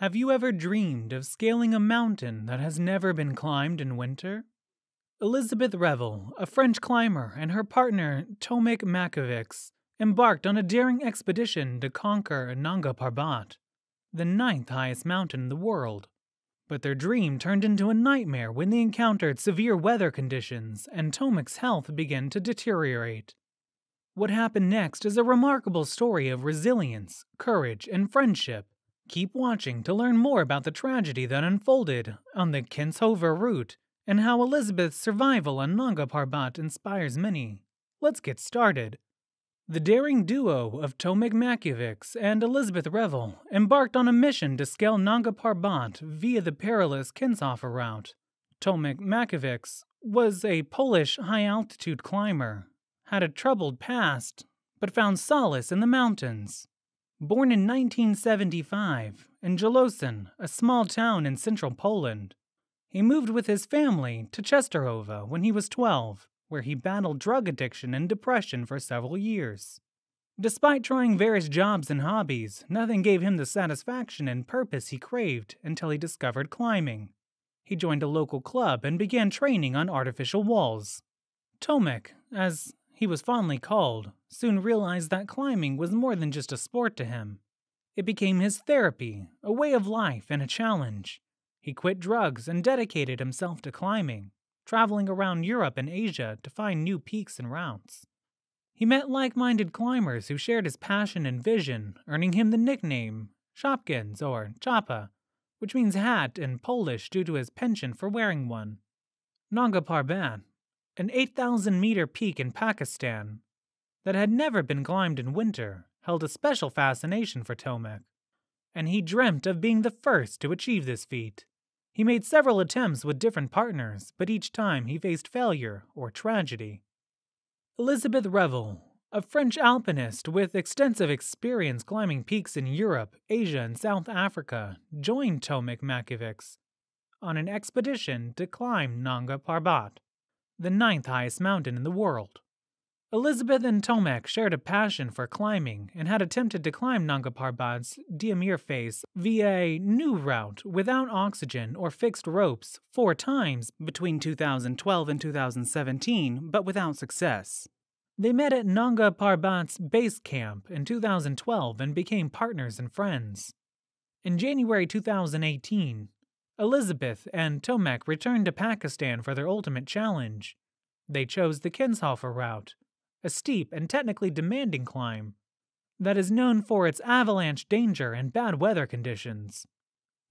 Have you ever dreamed of scaling a mountain that has never been climbed in winter? Elisabeth Revol, a French climber, and her partner Tomek Mackiewicz embarked on a daring expedition to conquer Nanga Parbat, the ninth highest mountain in the world. But their dream turned into a nightmare when they encountered severe weather conditions and Tomek's health began to deteriorate. What happened next is a remarkable story of resilience, courage, and friendship Keep watching to learn more about the tragedy that unfolded on the Kinshofer route and how Elisabeth's survival on Nanga Parbat inspires many. Let's get started. The daring duo of Tomek Mackiewicz and Elisabeth Revol embarked on a mission to scale Nanga Parbat via the perilous Kinshofer route. Tomek Mackiewicz was a Polish high-altitude climber, had a troubled past, but found solace in the mountains. Born in 1975 in Działoszyn, a small town in central Poland, he moved with his family to Czestochowa when he was 12, where he battled drug addiction and depression for several years. Despite trying various jobs and hobbies, nothing gave him the satisfaction and purpose he craved until he discovered climbing. He joined a local club and began training on artificial walls. Tomek, as he was fondly called, soon realized that climbing was more than just a sport to him. It became his therapy, a way of life, and a challenge. He quit drugs and dedicated himself to climbing, traveling around Europe and Asia to find new peaks and routes. He met like minded climbers who shared his passion and vision, earning him the nickname Czapkins or Chapa, which means hat in Polish due to his penchant for wearing one. Nanga Parbat an 8,000 meter peak in Pakistan that had never been climbed in winter, held a special fascination for Tomek, and he dreamt of being the first to achieve this feat. He made several attempts with different partners, but each time he faced failure or tragedy. Elisabeth Revol, a French alpinist with extensive experience climbing peaks in Europe, Asia, and South Africa, joined Tomek Mackiewicz on an expedition to climb Nanga Parbat the ninth highest mountain in the world. Elisabeth and Tomek shared a passion for climbing and had attempted to climb Nanga Parbat's Diamir face via a new route without oxygen or fixed ropes four times between 2012 and 2017, but without success. They met at Nanga Parbat's base camp in 2012 and became partners and friends. In January 2018, Elisabeth and Tomek returned to Pakistan for their ultimate challenge. They chose the Kinshofer route, a steep and technically demanding climb that is known for its avalanche danger and bad weather conditions.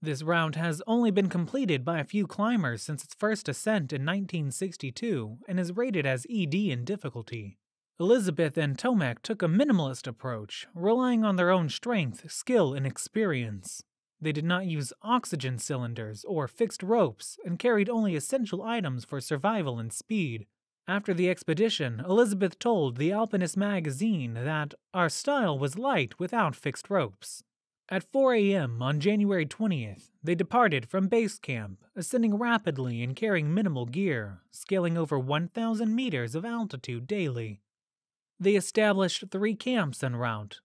This route has only been completed by a few climbers since its first ascent in 1962 and is rated as ED in difficulty. Elisabeth and Tomek took a minimalist approach, relying on their own strength, skill, and experience. They did not use oxygen cylinders or fixed ropes and carried only essential items for survival and speed. After the expedition, Elisabeth told the Alpinist magazine that our style was light without fixed ropes. At 4 a.m. on January 20th, they departed from base camp, ascending rapidly and carrying minimal gear, scaling over 1,000 meters of altitude daily. They established three camps en route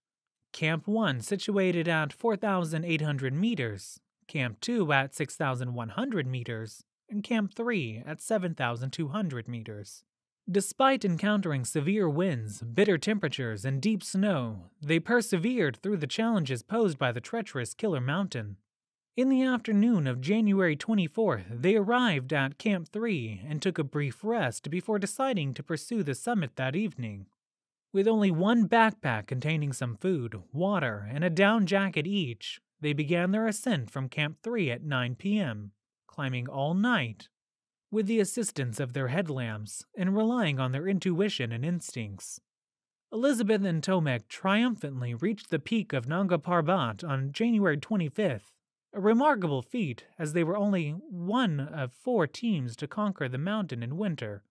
Camp 1 situated at 4,800 meters, Camp 2 at 6,100 meters, and Camp 3 at 7,200 meters. Despite encountering severe winds, bitter temperatures, and deep snow, they persevered through the challenges posed by the treacherous Killer Mountain. In the afternoon of January 24th, they arrived at Camp 3 and took a brief rest before deciding to pursue the summit that evening. With only one backpack containing some food, water, and a down jacket each, they began their ascent from Camp 3 at 9 p.m., climbing all night with the assistance of their headlamps and relying on their intuition and instincts. Elisabeth and Tomek triumphantly reached the peak of Nanga Parbat on January 25th, a remarkable feat as they were only one of four teams to conquer the mountain in winter.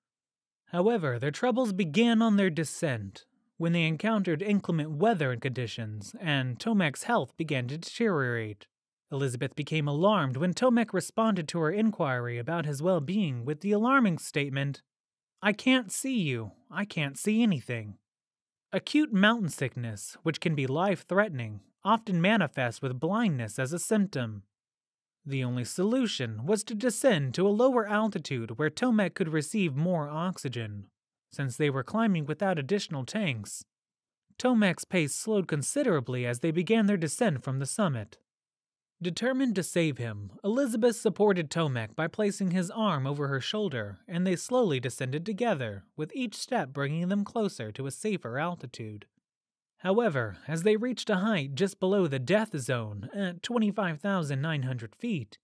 However, their troubles began on their descent when they encountered inclement weather conditions and Tomek's health began to deteriorate. Elisabeth became alarmed when Tomek responded to her inquiry about his well being with the alarming statement, I can't see you. I can't see anything. Acute mountain sickness, which can be life threatening, often manifests with blindness as a symptom. The only solution was to descend to a lower altitude where Tomek could receive more oxygen, since they were climbing without additional tanks. Tomek's pace slowed considerably as they began their descent from the summit. Determined to save him, Elisabeth supported Tomek by placing his arm over her shoulder, and they slowly descended together, with each step bringing them closer to a safer altitude. However, as they reached a height just below the death zone at 25,900 feet,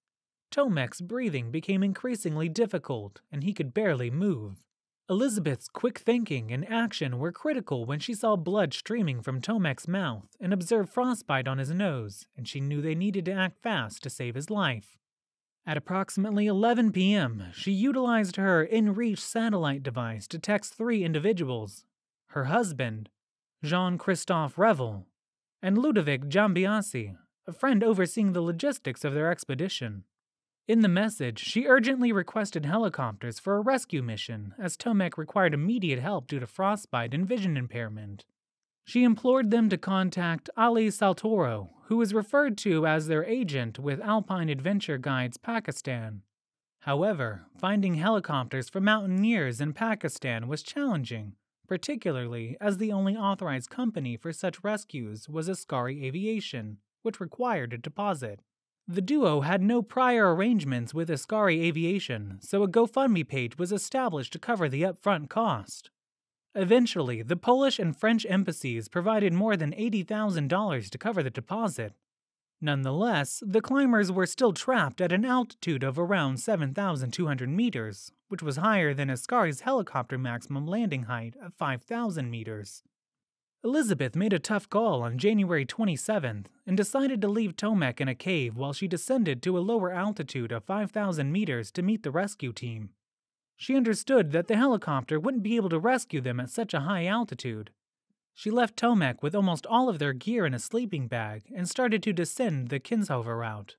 Tomek's breathing became increasingly difficult and he could barely move. Elisabeth's quick thinking and action were critical when she saw blood streaming from Tomek's mouth and observed frostbite on his nose, and she knew they needed to act fast to save his life. At approximately 11 p.m., she utilized her InReach satellite device to text three individuals her husband, Jean Christophe Revol, and Ludovic Giambiasi, a friend overseeing the logistics of their expedition. In the message, she urgently requested helicopters for a rescue mission, as Tomek required immediate help due to frostbite and vision impairment. She implored them to contact Ali Saltoro, who is referred to as their agent with Alpine Adventure Guides Pakistan. However, finding helicopters for mountaineers in Pakistan was challenging, particularly as the only authorized company for such rescues was Askari Aviation, which required a deposit. The duo had no prior arrangements with Askari Aviation, so a GoFundMe page was established to cover the upfront cost. Eventually, the Polish and French embassies provided more than $80,000 to cover the deposit. Nonetheless, the climbers were still trapped at an altitude of around 7,200 meters, which was higher than Askari's helicopter maximum landing height of 5,000 meters. Elisabeth made a tough call on January 27th and decided to leave Tomek in a cave while she descended to a lower altitude of 5,000 meters to meet the rescue team. She understood that the helicopter wouldn't be able to rescue them at such a high altitude. She left Tomek with almost all of their gear in a sleeping bag and started to descend the Kinshofer route,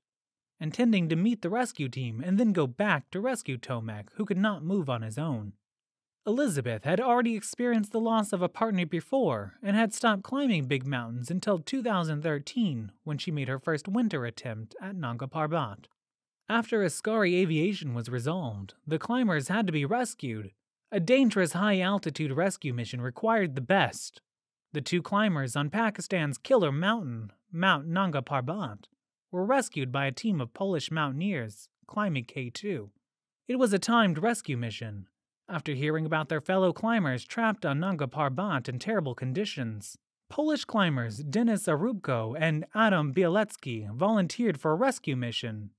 intending to meet the rescue team and then go back to rescue Tomek, who could not move on his own. Elisabeth had already experienced the loss of a partner before and had stopped climbing big mountains until 2013 when she made her first winter attempt at Nanga Parbat. After Askari aviation was resolved, the climbers had to be rescued. A dangerous high altitude rescue mission required the best. The two climbers on Pakistan's killer mountain, Mount Nanga Parbat, were rescued by a team of Polish mountaineers climbing K2. It was a timed rescue mission, after hearing about their fellow climbers trapped on Nanga Parbat in terrible conditions. Polish climbers Denis Urubko and Adam Bielecki volunteered for a rescue mission.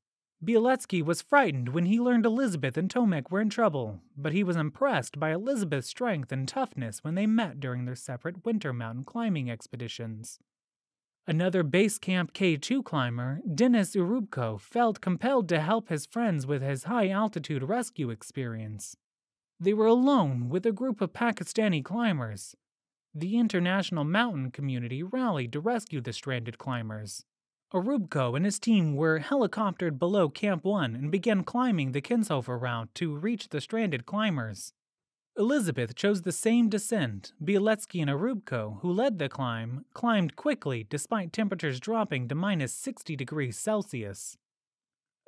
Bielecki was frightened when he learned Elisabeth and Tomek were in trouble, but he was impressed by Elisabeth's strength and toughness when they met during their separate winter mountain climbing expeditions. Another base camp K2 climber, Denis Urubko, felt compelled to help his friends with his high altitude rescue experience. They were alone with a group of Pakistani climbers. The international mountain community rallied to rescue the stranded climbers. Urubko and his team were helicoptered below Camp 1 and began climbing the Kinshofer route to reach the stranded climbers. Elisabeth chose the same descent. Bielecki and Urubko, who led the climb, climbed quickly despite temperatures dropping to minus 60 degrees Celsius.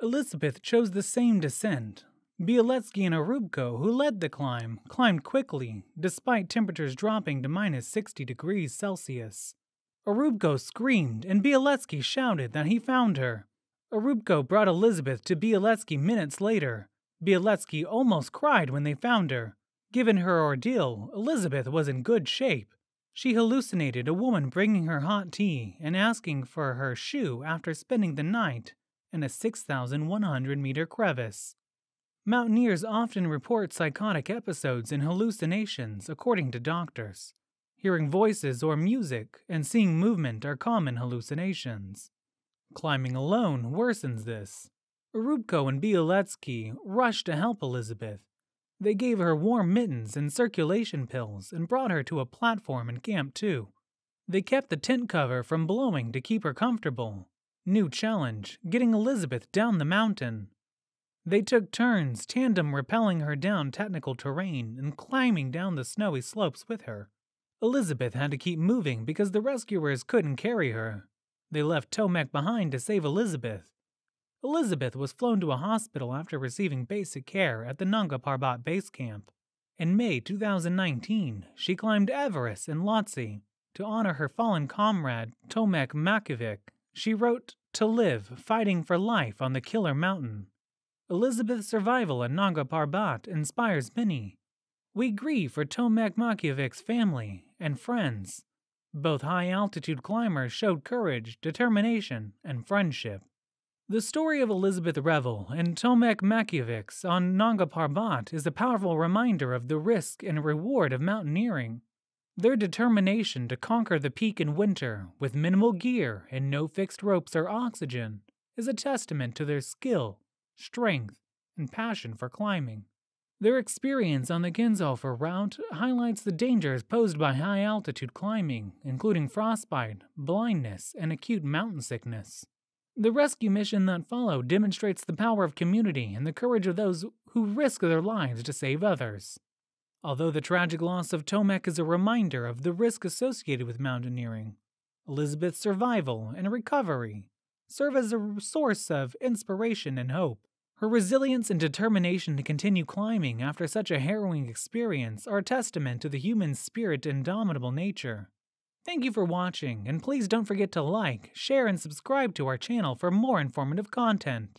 Elisabeth chose the same descent, Bielecki and Urubko, who led the climb, climbed quickly, despite temperatures dropping to minus 60 degrees Celsius. Urubko screamed, and Bielecki shouted that he found her. Urubko brought Elisabeth to Bielecki minutes later. Bielecki almost cried when they found her. Given her ordeal, Elisabeth was in good shape. She hallucinated a woman bringing her hot tea and asking for her shoe after spending the night in a 6,100 meter crevice. Mountaineers often report psychotic episodes and hallucinations, according to doctors. Hearing voices or music and seeing movement are common hallucinations. Climbing alone worsens this. Rubko and Bielecki rushed to help Elisabeth. They gave her warm mittens and circulation pills and brought her to a platform in Camp 2. They kept the tent cover from blowing to keep her comfortable. New challenge getting Elisabeth down the mountain. They took turns, tandem rappelling her down technical terrain and climbing down the snowy slopes with her. Elisabeth had to keep moving because the rescuers couldn't carry her. They left Tomek behind to save Elisabeth. Elisabeth was flown to a hospital after receiving basic care at the Nanga Parbat base camp. In May 2019, she climbed Everest in Lhotse to honor her fallen comrade Tomek Mackiewicz. She wrote, To live, fighting for life on the killer mountain. Elisabeth's survival at Nanga Parbat inspires many. We grieve for Tomek Mackiewicz's family and friends. Both high altitude climbers showed courage, determination, and friendship. The story of Elisabeth Revol and Tomek Mackiewicz on Nanga Parbat is a powerful reminder of the risk and reward of mountaineering. Their determination to conquer the peak in winter with minimal gear and no fixed ropes or oxygen is a testament to their skill, strength, and passion for climbing. Their experience on the Kinshofer route highlights the dangers posed by high altitude climbing, including frostbite, blindness, and acute mountain sickness. The rescue mission that followed demonstrates the power of community and the courage of those who risk their lives to save others. Although the tragic loss of Tomek is a reminder of the risk associated with mountaineering, Elisabeth's survival and recovery serve as a source of inspiration and hope. Her resilience and determination to continue climbing after such a harrowing experience are a testament to the human spirit and indomitable nature. Thank you for watching, and please don't forget to like, share, and subscribe to our channel for more informative content.